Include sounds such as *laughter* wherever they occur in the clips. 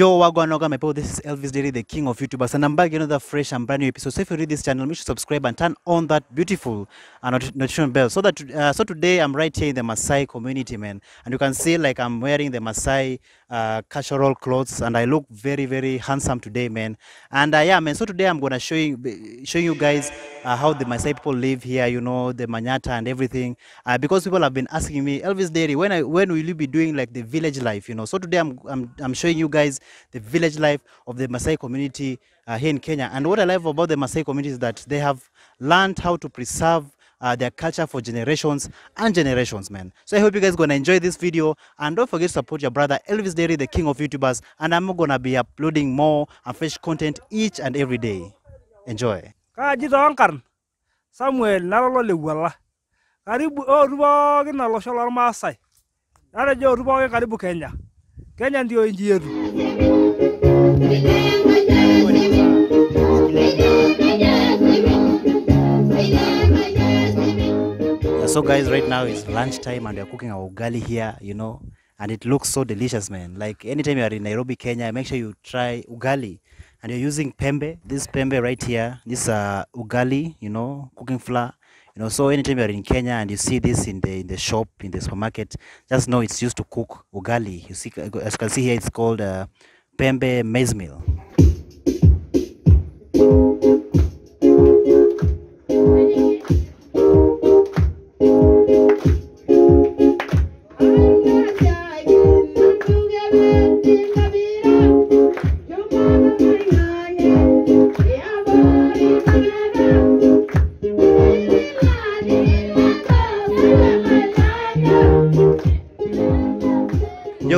Yo, Wagwanoga, my people, this is Elvis Derry, the king of YouTubers, and I'm back another fresh and brand new episode. So if you read this channel, make sure subscribe and turn on that beautiful uh, not- notification bell. So that uh, so today I'm right here in the Maasai community, man, and you can see like I'm wearing the Maasai uh, clothes, and I look very very handsome today, man. And uh, yeah, man. So today I'm gonna show you show you guys uh, how the Maasai people live here, you know, the Manyata and everything, uh, because people have been asking me, Elvis Derry, when I when will you be doing like the village life, you know? So today I'm I'm, I'm showing you guys the village life of the Maasai community uh, here in Kenya. And what I love about the Maasai community is that they have learned how to preserve uh, their culture for generations and generations, man. So I hope you guys gonna enjoy this video and don't forget to support your brother Elvis Derry, the king of YouTubers. And I'm gonna be uploading more and fresh content each and every day. Enjoy. Samuel Lewala. Karibu karibu Kenya. Kenya ndio. So guys, right now it's lunchtime and we're cooking our ugali here, you know, and it looks so delicious, man. Like anytime you are in Nairobi, Kenya, make sure you try ugali. And you're using pembe, this pembe right here, this uh, ugali, you know, cooking flour. You know, so anytime you're in Kenya and you see this in the in the shop, in the supermarket, just know it's used to cook ugali. You see, as you can see here, it's called uh, pembe maize meal.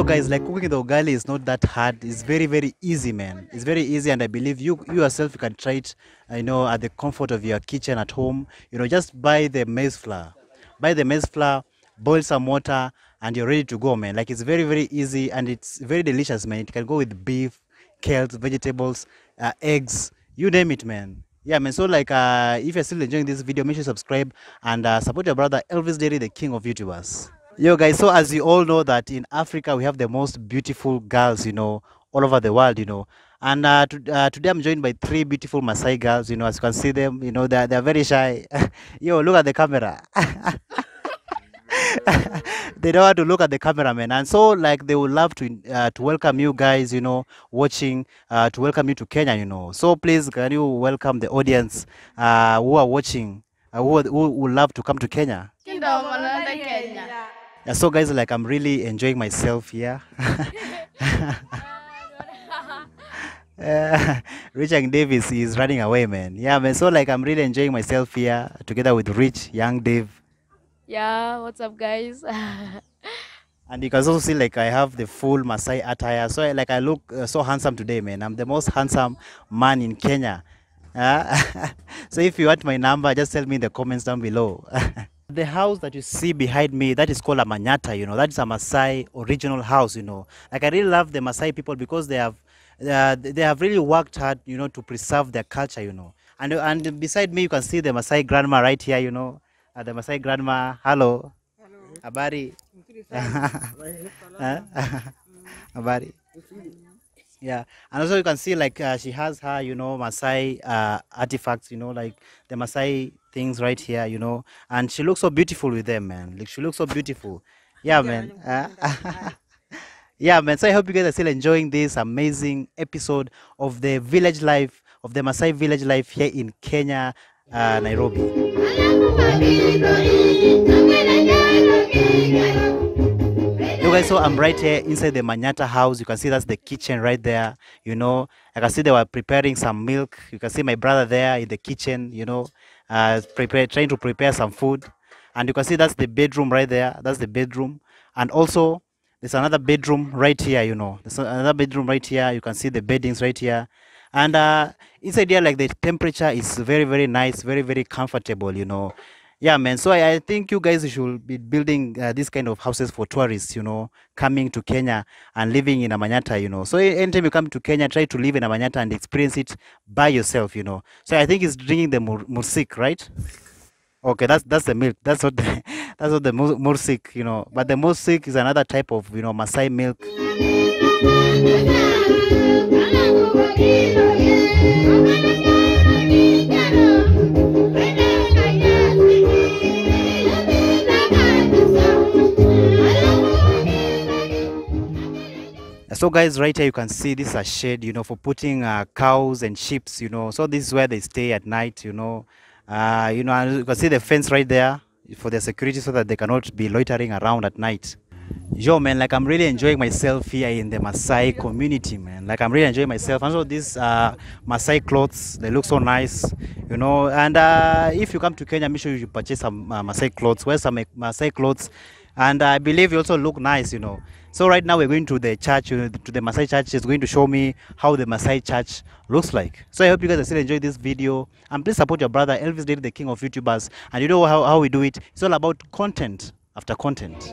Guys, like cooking the ugali is not that hard. It's very very easy, man. It's very easy, and I believe you you yourself you can try it. uh, You know, at the comfort of your kitchen at home. You know, just buy the maize flour. Buy the maize flour, boil some water, and you're ready to go, man. Like it's very very easy and it's very delicious, man. It can go with beef, kales, vegetables, uh, eggs, you name it, man. Yeah, man. So like, uh, if you're still enjoying this video, make sure you subscribe and uh, support your brother Elvis Derry, the king of YouTubers. Yo, guys. So as you all know that in Africa we have the most beautiful girls, you know, all over the world, you know. And uh, to, uh, today I'm joined by three beautiful Maasai girls. You know, as you can see them, you know, they're they're very shy. *laughs* Yo, look at the camera. *laughs* they don't want to look at the cameraman and so like they would love to uh, to welcome you guys you know watching uh, to welcome you to kenya you know so please can you welcome the audience uh, who are watching uh, who, who would love to come to kenya Kenya. Yeah, so guys like i'm really enjoying myself here *laughs* Uh, Rich Davis is running away, man. Yeah, man. So like I'm really enjoying myself here together with Rich, young Dave, Yeah, what's up guys? *laughs* And you can also see like I have the full Masai attire. So like I look uh, so handsome today, man. I'm the most handsome man in Kenya. Uh, *laughs* so if you want my number, just tell me in the comments down below. The house that you see behind me, that is called a Manyata, you know. That is a Masai original house, you know. Like I really love the Masai people because they have uh, they have really worked hard, you know, to preserve their culture, you know. And and beside me you can see the Masai grandma right here, you know. Uh, the Masai grandma. Hello. Hello. Habari. *laughs* *laughs* Habari. Yeah, and also you can see like uh, she has her, you know, Masai uh, artifacts, you know, like the Masai things right here, you know, and she looks so beautiful with them, man. Like she looks so beautiful. Yeah, man. Uh, *laughs* yeah, man. So I hope you guys are still enjoying this amazing episode of the village life of the Masai village life here in Kenya, uh, Nairobi. You guys, so I'm right here inside the Manyata house. You can see that's the kitchen right there. You know, I can see they were preparing some milk. You can see my brother there in the kitchen. You know, uh, prepare trying to prepare some food. And you can see that's the bedroom right there. That's the bedroom. And also, there's another bedroom right here. You know, there's another bedroom right here. You can see the beddings right here. And uh, inside here, like the temperature is very, very nice, very, very comfortable. You know, yeah, man. So I, I think you guys should be building uh, this kind of houses for tourists, you know, coming to Kenya and living in Amanyata, you know. So anytime you come to Kenya, try to live in Amanyata and experience it by yourself, you know. So I think it's drinking the mursik, right? Okay, that's that's the milk. That's what the, *laughs* that's what the mursik, you know. But the mursik is another type of, you know, Masai milk. So guys right here you can see this is a shed you know for putting uh, cows and sheep you know. So this is where they stay at night you know. Uh, you know you can see the fence right there for their security so that they cannot be loitering around at night. Yo man like i'm really enjoying myself here in the Maasai community man. Like i'm really enjoying myself. And so these uh Maasai clothes they look so nice you know. And uh if you come to Kenya make sure you purchase some uh, Maasai clothes. Wear some Maasai clothes. And I believe you also look nice you know so right now we're going to the church uh, to the Maasai church. Is going to show me how the Maasai church looks like. So I hope you guys are still enjoying this video. And please support your brother Elvis Derry the king of YouTubers. And you know how, how we do it. It's all about content after content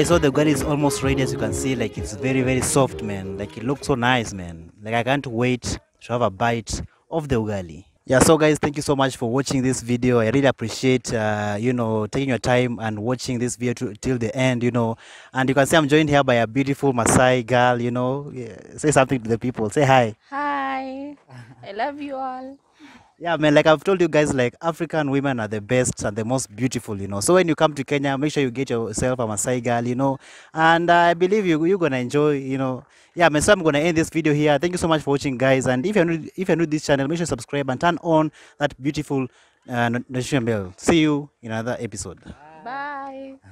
Guys, so the gun is almost ready as you can see, like it's very very soft man. Like it looks so nice man. Like I can't wait to have a bite of the ugali. Yeah, so guys, thank you so much for watching this video. I really appreciate uh, you know taking your time and watching this video to, till the end, you know. And you can see I'm joined here by a beautiful Maasai girl, you know. Yeah, say something to the people. Say hi. Hi. *laughs* I love you all. Yeah, man, like I've told you guys, like African women are the best and the most beautiful, you know. So when you come to Kenya, make sure you get yourself a masai girl, you know. And uh, I believe you you're gonna enjoy, you know. Yeah, man. So I'm gonna end this video here. Thank you so much for watching, guys. And if you're new, if you're new to this channel, make sure you subscribe and turn on that beautiful uh, notification bell. See you in another episode. bye. Bye.